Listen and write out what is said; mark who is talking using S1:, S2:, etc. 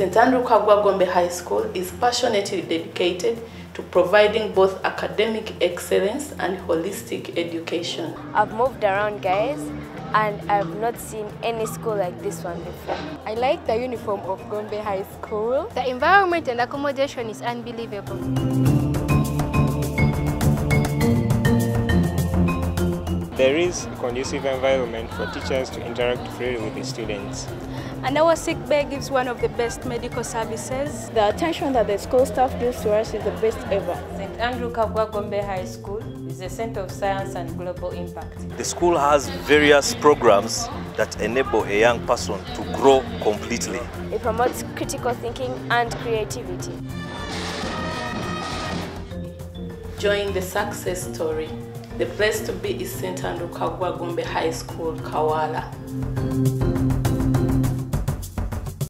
S1: St. Andrew Kaggwa Gombe High School is passionately dedicated to providing both academic excellence and holistic education.
S2: I've moved around, guys, and I've not seen any school like this one before.
S3: I like the uniform of Gombe High School.
S4: The environment and accommodation is unbelievable.
S5: There is a conducive environment for teachers to interact freely with the students.
S6: And our sick bay gives one of the best medical services.
S7: The attention that the school staff gives to us is the best ever.
S8: St. Andrew Kaggwa Gombe High School is a center of science and global impact.
S9: The school has various programs that enable a young person to grow completely.
S2: It promotes critical thinking and creativity.
S1: Join the success story. The place to be is St. Andrew Kaggwa Gombe High School, Kawaala.